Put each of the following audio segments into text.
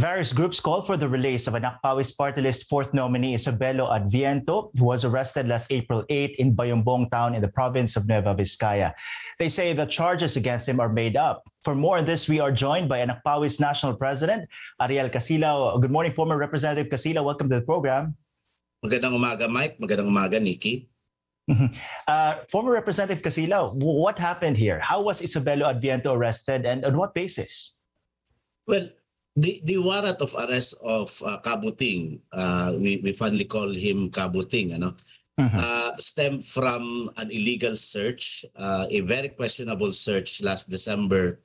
Various groups call for the release of Anak Pawis party list fourth nominee Isabelo Adviento, who was arrested last April 8 in Bayumbong town in the province of Nueva Vizcaya. They say the charges against him are made up. For more on this, we are joined by Anak Pawis National President Ariel Casilao. Good morning, former Representative Casilao. Welcome to the program. Magandang umaga, Mike. Magandang umaga, Nikki. Uh, former Representative Casilao, what happened here? How was Isabelo Adviento arrested and on what basis? Well, the, the warrant of arrest of uh, Kabuting, uh, we, we fondly call him Kabuting, ano, Mhm. uh, stemmed from an illegal search, uh, a very questionable search last December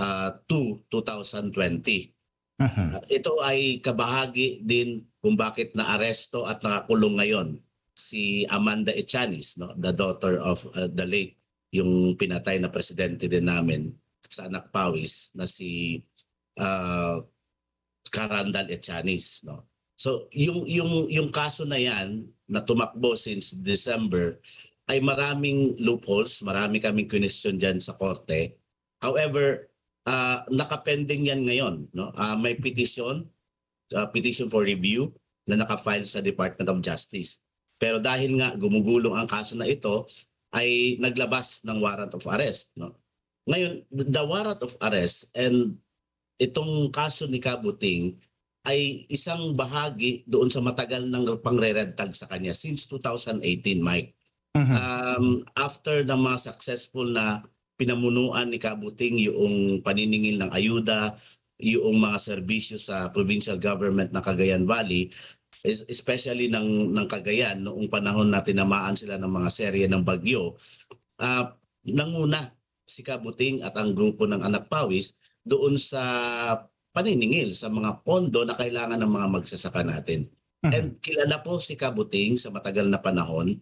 uh, 2, 2020. Mhm. Uh, ito ay kabahagi din kung bakit na-aresto at nakakulong ngayon si Amanda Echanis, no? the daughter of uh, the late, yung pinatay na presidente din namin sa anak Pawis na si uh, Carandal Echanis. No? So yung, yung, yung kaso na yan na tumakbo since December ay maraming loopholes, marami kaming question dyan sa korte. However, uh, nakapending yan ngayon. No? Uh, may petition, uh, petition for review na nakafile sa Department of Justice. Pero dahil nga gumugulong ang kaso na ito, ay naglabas ng warrant of arrest. No? Ngayon, the warrant of arrest and itong kaso ni Kabuting ay isang bahagi doon sa matagal ng pangre-red tag sa kanya since 2018, Mike Mhm. um, after ng mga successful na pinamunuan ni Kabuting yung paniningil ng ayuda, yung mga serbisyo sa provincial government ng Cagayan Valley, es- especially ng, ng Cagayan noong panahon na tinamaan sila ng mga serye ng bagyo, uh, nanguna si Kabuting at ang grupo ng Anak Pawis doon sa paniningil sa mga pondo na kailangan ng mga magsasaka natin. Mhm. And kilala po si Kabuting sa matagal na panahon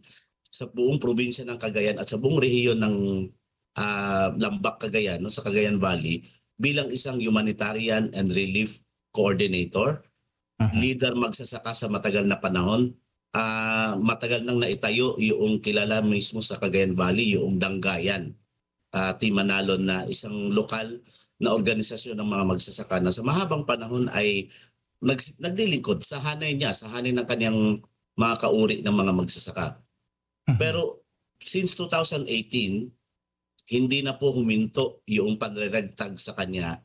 sa buong probinsya ng Cagayan at sa buong rehiyon ng ah, Lambak, Cagayan, no, sa Cagayan Valley bilang isang humanitarian and relief coordinator, Mhm. leader magsasaka sa matagal na panahon. Ah, matagal nang naitayo yung kilala mismo sa Cagayan Valley, yung Danggayan. Uh, Team Manalon na isang lokal na organisasyon ng mga magsasaka na sa mahabang panahon ay nag, naglilingkod sa hanay niya, sa hanay ng kanyang mga kauri ng mga magsasaka. Mhm. Pero since 2018, hindi na po huminto yung panreragtag sa kanya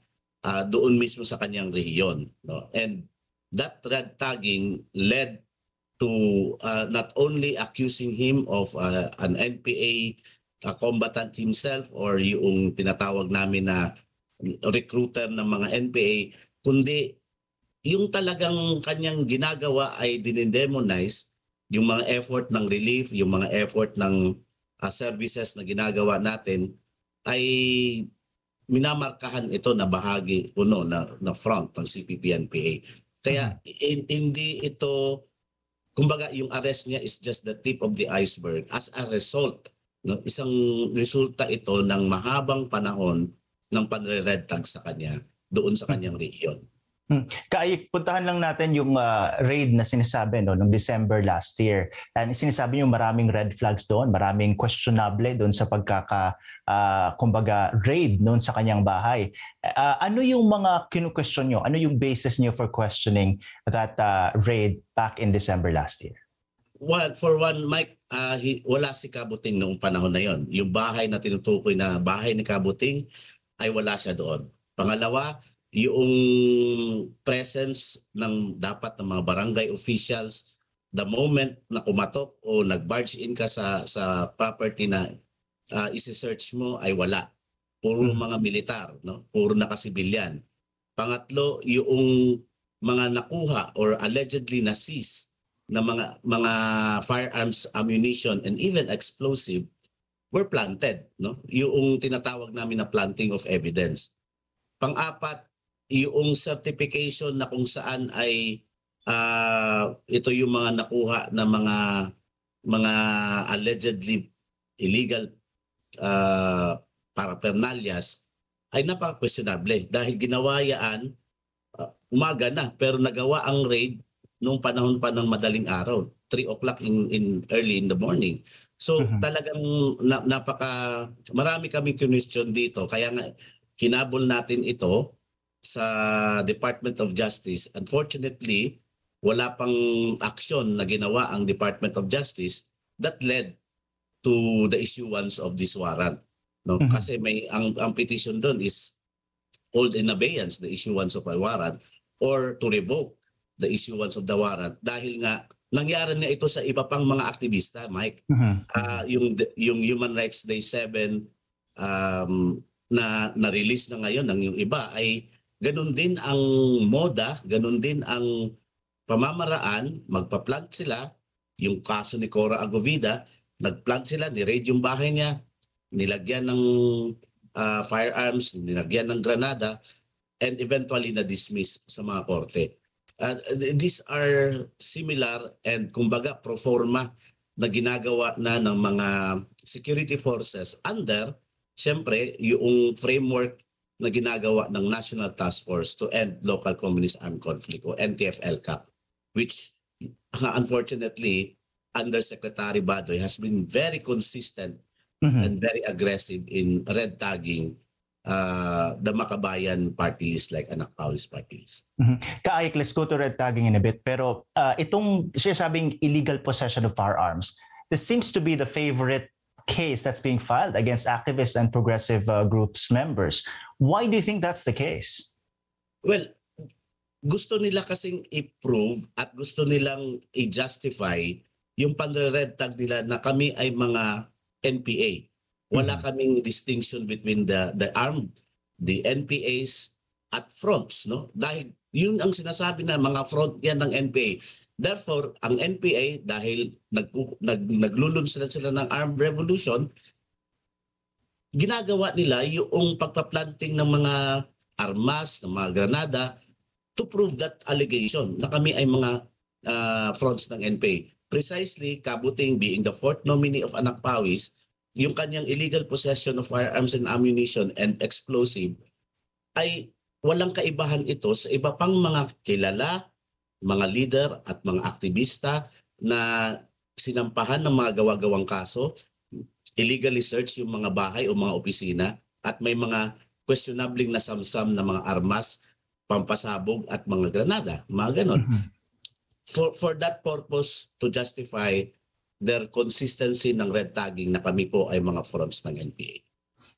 ah, doon mismo sa kanyang rehiyon. No? And that red tagging led to ah, not only accusing him of ah, an NPA ah, combatant himself or yung tinatawag namin na recruiter ng mga NPA, kundi yung talagang kanyang ginagawa ay dinidemonize yung mga effort ng relief, yung mga effort ng uh, services na ginagawa natin ay minamarkahan ito na bahagi uno na, na front ng CPP-NPA. Kaya in- hindi ito, kumbaga yung arrest niya is just the tip of the iceberg. As a result, no, isang resulta ito ng mahabang panahon ng panre-red tag sa kanya doon sa kanyang region. Kaay, puntahan lang natin yung ah, raid na sinasabi no, noong December last year. And sinasabi niyo maraming red flags doon, maraming questionable doon sa pagkaka, ah, kumbaga, raid noon sa kanyang bahay. Ah, ano yung mga kinu-question niyo? Ano yung basis niyo for questioning that ah, raid back in December last year? Well, for one, Mike, hi- wala si Kabuting noong panahon na yon. Yung bahay na tinutukoy na bahay ni Kabuting ay wala siya doon. Pangalawa, yung presence ng dapat ng mga barangay officials the moment na kumatok o nag-barge in ka sa sa property na uh, isi-search mo ay wala. Puro Mhm. mga militar, no? Puro nakasibilyan. Pangatlo, yung mga nakuha or allegedly na seize na mga mga firearms, ammunition and even explosive were planted, no? Yung tinatawag namin na planting of evidence. Pang-apat, yung certification na kung saan ay ah, ito yung mga nakuha na mga mga allegedly illegal ah, paraphernalias ay napaka-questionable dahil ginawa yan ah, umaga na pero nagawa ang raid nung panahon pa ng madaling araw 3 o'clock in, in early in the morning so Mhm. talagang na, napaka marami kaming question dito kaya nga hinabol natin ito sa Department of Justice. Unfortunately, wala pang aksyon na ginawa ang Department of Justice that led to the issuance of this warrant. No? Mhm. Kasi may ang, ang petition doon is hold in abeyance the issuance of a warrant or to revoke the issuance of the warrant dahil nga nangyari na ito sa iba pang mga aktivista, Mike. Mhm. Ah, yung yung Human Rights Day 7 um, na na-release na ngayon ng yung iba ay ganun din ang moda, ganun din ang pamamaraan, magpa-plant sila, yung kaso ni Cora Agovida, nag-plant sila, ni-raid yung bahay niya, nilagyan ng ah, firearms, nilagyan ng granada, and eventually na-dismiss sa mga korte. Uh, these are similar and kumbaga pro forma na ginagawa na ng mga security forces under siyempre yung framework na ginagawa ng National Task Force to End Local Communist Armed Conflict o NTF-LCAP which unfortunately under Secretary Badoy has been very consistent Mhm. and very aggressive in red tagging uh, the Makabayan party list like Anak Paulis party list. Kaayik, let's go to red tagging in a bit. Pero uh, itong sinasabing illegal possession of firearms, this seems to be the favorite case that's being filed against activists and progressive uh, groups members. Why do you think that's the case? Well, gusto nila kasing i-prove at gusto nilang i-justify yung panre-red tag nila na kami ay mga NPA. Wala Mhm. kaming distinction between the the armed, the NPAs at fronts, no? Dahil yun ang sinasabi na mga front yan ng NPA. Therefore, ang NPA dahil nag, nag naglulunsad sila ng armed revolution, ginagawa nila yung pagpa-planting ng mga armas, ng mga granada to prove that allegation na kami ay mga uh, fronts ng NPA. Precisely, Kabuting being the fourth nominee of Anak Pawis, yung kanyang illegal possession of firearms and ammunition and explosive ay walang kaibahan ito sa iba pang mga kilala, mga leader at mga aktivista na sinampahan ng mga gawa-gawang kaso, illegally search yung mga bahay o mga opisina at may mga questionabling na samsam na mga armas, pampasabog at mga granada, mga ganon. Mhm. for for that purpose to justify their consistency ng red tagging na kami po ay mga fronts ng NPA.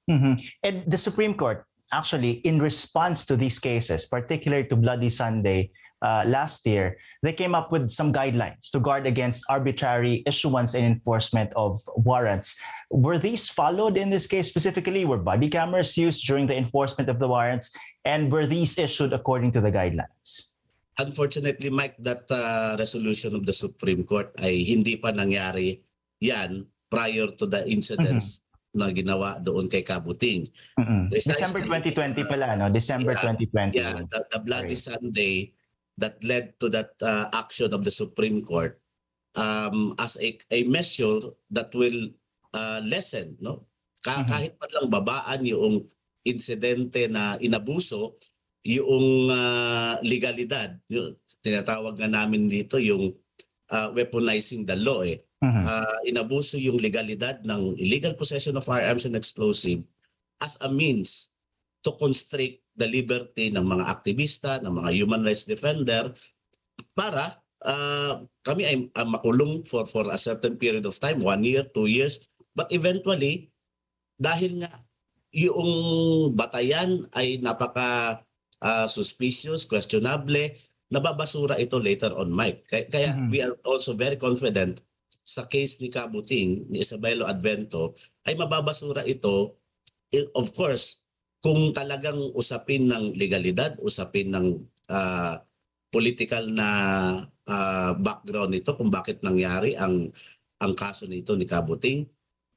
Mhm. And the Supreme Court, actually, in response to these cases, particularly to Bloody Sunday uh, last year, they came up with some guidelines to guard against arbitrary issuance and enforcement of warrants. Were these followed in this case specifically? Were body cameras used during the enforcement of the warrants? And were these issued according to the guidelines? Unfortunately, Mike, that uh, resolution of the Supreme Court ay hindi pa nangyari yan prior to the incidents na ginawa doon kay Kabuting. Mhm. Precisely. December 2020 pala, no? December Yeah, 2020. Yeah, the, the Bloody Sunday that led to that uh, action of the Supreme Court um, as a, a measure that will uh, lessen, no? Ka- Mhm. Kahit man lang babaan yung insidente na inabuso, yung uh, legalidad, yung tinatawag nga namin dito yung uh, weaponizing the law eh Mhm. uh, inabuso yung legalidad ng illegal possession of firearms and explosive as a means to constrict the liberty ng mga aktivista, ng mga human rights defender para uh, kami ay uh, makulong for for a certain period of time, one year, two years, but eventually dahil nga yung batayan ay napaka uh, suspicious, questionable, nababasura ito later on, Mike. Kaya, kaya Mhm. we are also very confident sa case ni Kabuting, ni Isabelo Advento, ay mababasura ito, eh, of course, kung talagang usapin ng legalidad, usapin ng ah, political na ah, background nito, kung bakit nangyari ang ang kaso nito ni Kabuting,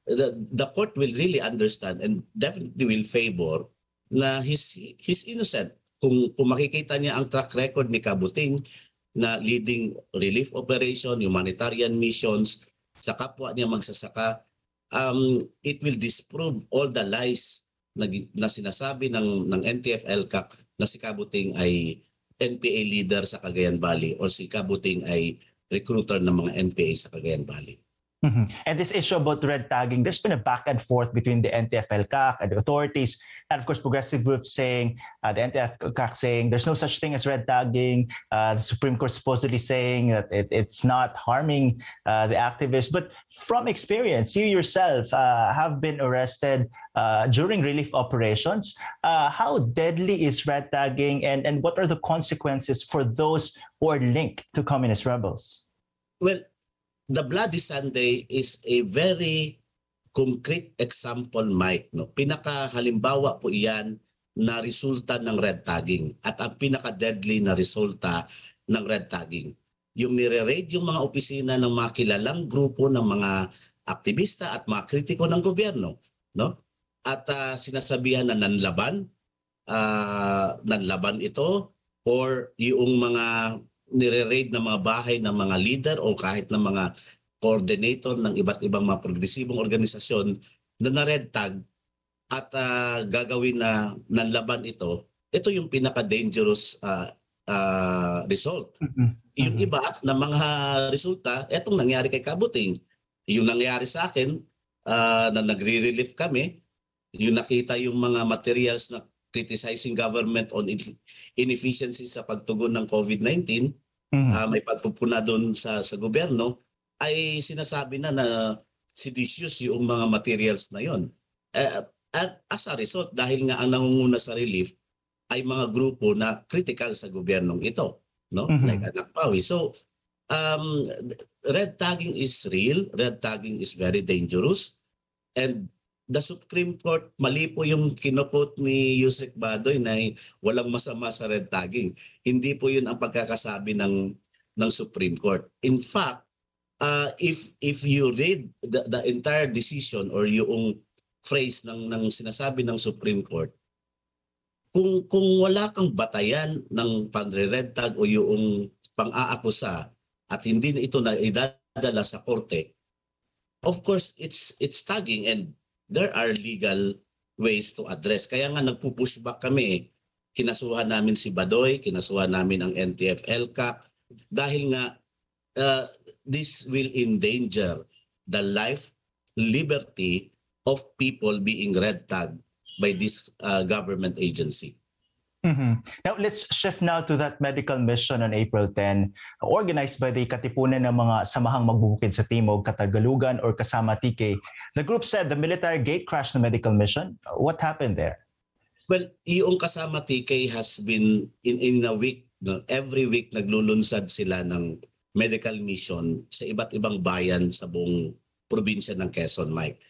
the, the court will really understand and definitely will favor na he's, he's innocent. Kung, kung makikita niya ang track record ni Kabuting, na leading relief operation, humanitarian missions sa kapwa niya magsasaka, um, it will disprove all the lies na, na sinasabi ng, ng NTF-LCAC na si Kabuting ay NPA leader sa Cagayan Valley or si Kabuting ay recruiter ng mga NPA sa Cagayan Valley. Mhm. And this issue about red tagging, there's been a back and forth between the NTF CAC and the authorities, and of course, progressive groups saying, uh, the NTF CAC saying there's no such thing as red tagging. Uh, the Supreme Court supposedly saying that it, it's not harming uh, the activists. But from experience, you yourself uh, have been arrested uh, during relief operations. Uh, how deadly is red tagging, and, and what are the consequences for those who are linked to communist rebels? Well, the Bloody Sunday is a very concrete example, Mike. No? Pinakahalimbawa po iyan na resulta ng red tagging at ang pinaka-deadly na resulta ng red tagging. Yung nire-raid yung mga opisina ng mga kilalang grupo ng mga aktivista at mga kritiko ng gobyerno. No? At uh, sinasabihan na nanlaban, uh, nanlaban ito or yung mga nire-raid ng mga bahay ng mga leader o kahit ng mga coordinator ng iba't ibang mga progresibong organisasyon na na-red tag at uh, gagawin na nanlaban ito, ito yung pinaka-dangerous uh, uh, result. Mm-hmm. Yung iba na mga resulta, etong nangyari kay Kabuting. Yung nangyari sa akin, uh, na nagre-relief kami, yung nakita yung mga materials na criticizing government on inefficiency sa pagtugon ng COVID-19, mm-hmm. uh, may pagpupuna doon sa sa gobyerno ay sinasabi na na seditious yung mga materials na yon. Uh, at as a result dahil nga ang nangunguna sa relief ay mga grupo na critical sa gobyernong ito, no? Mm-hmm. Like Anak Pawi. So um, red tagging is real, red tagging is very dangerous and the Supreme Court, mali po yung kinukot ni Yusek Badoy na walang masama sa red tagging. Hindi po yun ang pagkakasabi ng, ng Supreme Court. In fact, uh, if if you read the, the entire decision or yung phrase ng, ng sinasabi ng Supreme Court, kung kung wala kang batayan ng pandre-red tag o yung pang-aakusa at hindi ito na idadala sa korte, of course it's it's tagging and there are legal ways to address. Kaya nga nagpo-push back kami. Kinasuhan namin si Badoy, kinasuhan namin ang NTF LCAC dahil nga uh, this will endanger the life, liberty of people being red tagged by this uh, government agency. Mm-hmm. Now, let's shift now to that medical mission on April 10, organized by the Katipunan ng mga Samahang Magbubukid sa Timog, Katagalugan, or Kasama TK. The group said the military gate crashed the medical mission. What happened there? Well, yung Kasama TK has been in, in a week, no, every week naglulunsad sila ng medical mission sa iba't ibang bayan sa buong probinsya ng Quezon, Mike.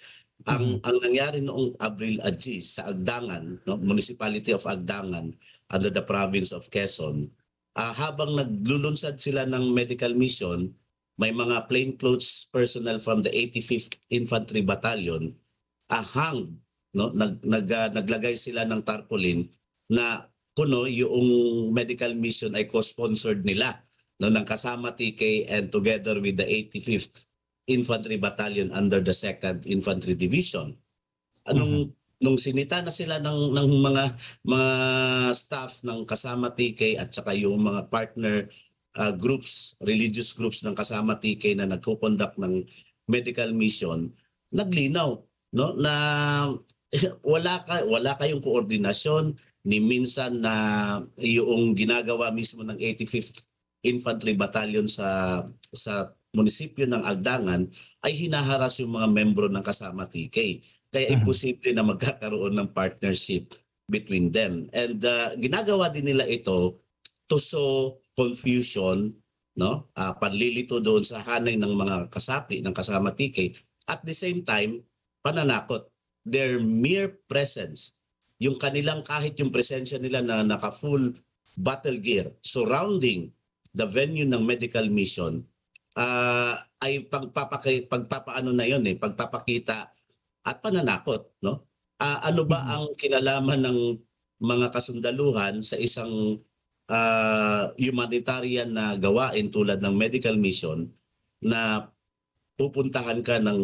Ang mm-hmm. ang nangyari noong Abril Agis sa Agdangan, no, Municipality of Agdangan under the province of Quezon, uh, habang naglulunsad sila ng medical mission, may mga plainclothes personnel from the 85th Infantry Battalion uh, hang no nag, nag uh, naglagay sila ng tarpaulin na kuno yung medical mission ay co-sponsored nila no ng kasama TK and together with the 85th Infantry Battalion under the 2nd Infantry Division. Anong mm-hmm. nung sinita na sila ng ng mga mga staff ng kasama TK at saka yung mga partner uh, groups, religious groups ng kasama TK na nagko-conduct ng medical mission, naglinaw no na wala ka wala kayong koordinasyon ni minsan na yung ginagawa mismo ng 85th Infantry Battalion sa sa munisipyo ng Agdangan ay hinaharas yung mga membro ng kasama TK. Kaya uh-huh. imposible na magkakaroon ng partnership between them. And uh, ginagawa din nila ito to sow confusion, no? Uh, panlilito doon sa hanay ng mga kasapi ng kasama TK. At the same time, pananakot. Their mere presence, yung kanilang kahit yung presensya nila na naka-full battle gear surrounding the venue ng medical mission uh, ay pagpapaki, pagpapaano na yon eh, pagpapakita at pananakot, no? Uh, ano ba mm-hmm. ang kinalaman ng mga kasundaluhan sa isang uh, humanitarian na gawain tulad ng medical mission na pupuntahan ka ng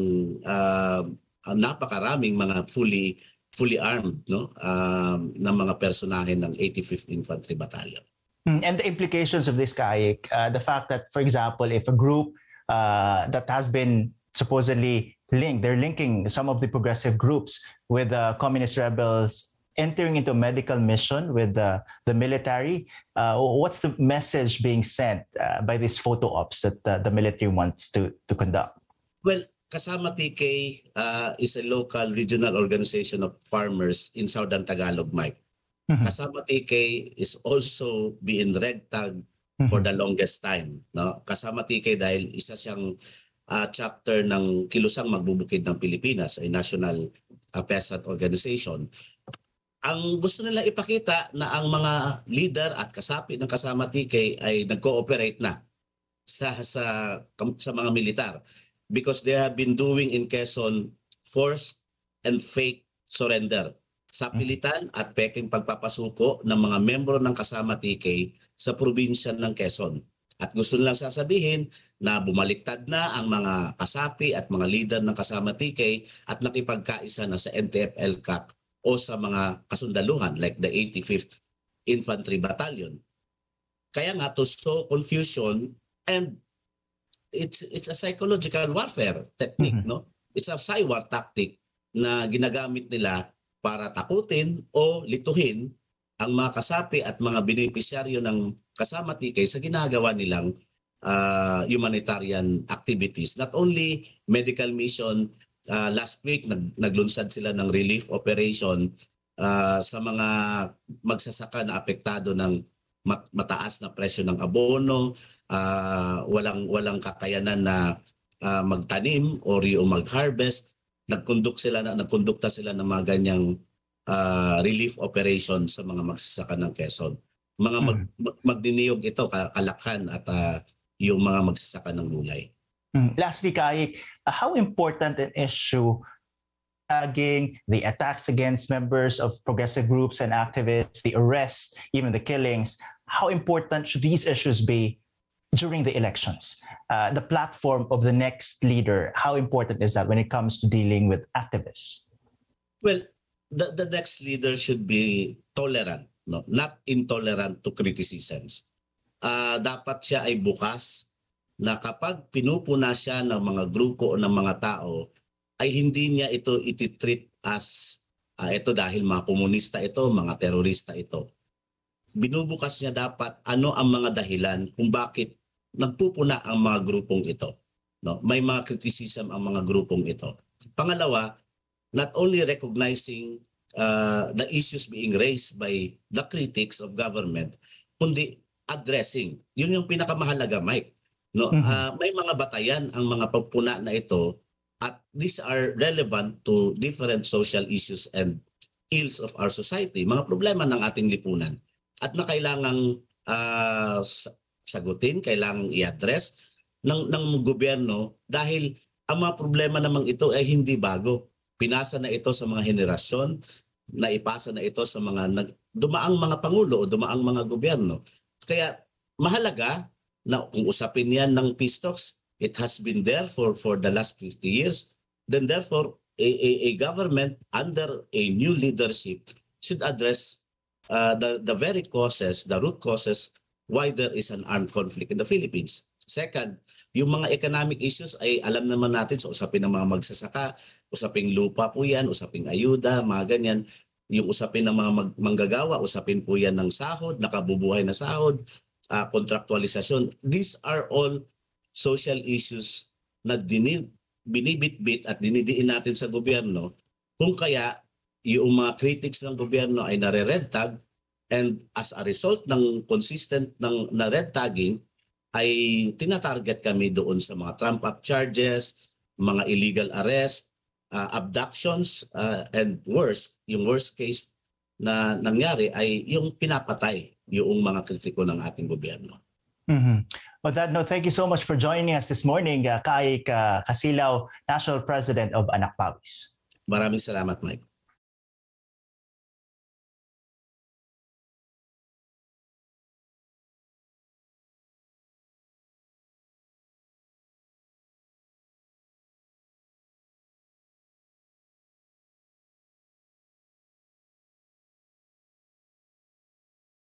uh, napakaraming mga fully fully armed no uh, ng mga personahe ng 85th Infantry Battalion. Mm, and the implications of this, Kaik, uh, the fact that, for example, if a group uh, that has been supposedly linked. They're linking some of the progressive groups with the communist rebels entering into a medical mission with the, the military. Uh, what's the message being sent uh, by these photo ops that uh, the military wants to, to conduct? Well, Kasama TK uh, is a local regional organization of farmers in Southern Tagalog, Mike. Mhm. Kasama TK is also being ragtag for the longest time. No? Kasama TK dahil isa siyang ah, chapter ng Kilusang Magbubukid ng Pilipinas, ay national uh, peasant organization. Ang gusto nila ipakita na ang mga leader at kasapi ng Kasama TK ay nag-cooperate na sa sa sa mga militar because they have been doing in Quezon forced and fake surrender sa pilitan at peking pagpapasuko ng mga membro ng kasama TK sa probinsya ng Quezon. At gusto nilang sasabihin na bumaliktad na ang mga kasapi at mga leader ng kasama TK at nakipagkaisa na sa NTF CAC o sa mga kasundaluhan like the 85th Infantry Battalion. Kaya nga to sow confusion and it's it's a psychological warfare technique, Mhm. no? It's a psywar tactic na ginagamit nila para takutin o lituhin ang mga kasapi at mga benepisyaryo ng kasama TK sa ginagawa nilang ah, humanitarian activities. Not only medical mission, ah, last week nag, naglunsad sila ng relief operation ah, sa mga magsasaka na apektado ng mat- mataas na presyo ng abono, ah, walang walang kakayanan na ah, magtanim or yung mag-harvest. Nagkonduk sila na nagkondukta sila ng mga ganyang ah, relief operation sa mga magsasaka ng Quezon. Mga mag, mag- magdiniyog ito ka- kalakhan at ah, yung mga magsasaka ng gulay. Mm. Lastly, Kai, uh, how important an issue tagging, the attacks against members of progressive groups and activists, the arrests, even the killings, how important should these issues be during the elections? Uh, the platform of the next leader, how important is that when it comes to dealing with activists? Well, the, the next leader should be tolerant, no? not intolerant to criticisms. Ah, dapat siya ay bukas na kapag pinupuna siya ng mga grupo o ng mga tao, ay hindi niya ito ititreat as ah, ito dahil mga komunista ito, mga terorista ito. Binubukas niya dapat ano ang mga dahilan kung bakit nagpupuna ang mga grupong ito. No? May mga criticism ang mga grupong ito. Pangalawa, not only recognizing uh, the issues being raised by the critics of government, kundi addressing. Yun yung pinakamahalaga, Mike. No. Ah, may mga batayan ang mga pagpuna na ito at these are relevant to different social issues and ills of our society, mga problema ng ating lipunan at na kailangang sa- sagutin, kailangang i-address ng ng gobyerno dahil ang mga problema namang ito ay hindi bago. Pinasa na ito sa mga henerasyon, naipasa na ito sa mga nag, dumaang mga pangulo o dumaang mga gobyerno. Kaya mahalaga na kung usapin yan ng peace talks, it has been there for for the last 50 years. Then therefore, a, a, a government under a new leadership should address uh, the, the very causes, the root causes why there is an armed conflict in the Philippines. Second, yung mga economic issues ay alam naman natin sa usapin ng mga magsasaka, usaping lupa po yan, usaping ayuda, mga ganyan. Yung usapin ng mga mag- manggagawa, usapin po yan ng sahod, nakabubuhay na sahod, ah, kontraktualisasyon. These are all social issues na dini, binibitbit at dinidiin natin sa gobyerno. Kung kaya yung mga critics ng gobyerno ay nare-red tag and as a result ng consistent ng na red tagging ay tinatarget kami doon sa mga trump up charges, mga illegal arrest, uh, abductions uh, and worse, yung worst case na nangyari ay yung pinapatay yung mga kritiko ng ating gobyerno. Mhm. On that note, thank you so much for joining us this morning, uh, Kai Ka- Kasilaw, National President of Anak Pawis. Maraming salamat, Mike.